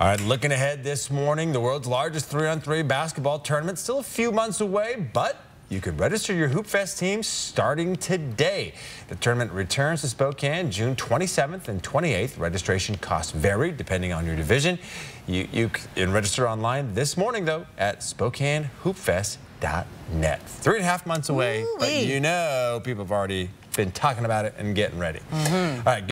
All right, looking ahead this morning, the world's largest three-on-three basketball tournament, still a few months away, but you can register your Hoopfest team starting today. The tournament returns to Spokane June 27th and 28th. Registration costs vary depending on your division. You, you can register online this morning, though, at SpokaneHoopfest.net. Three and a half months away, but you know people have already been talking about it and getting ready. Mm-hmm. All right.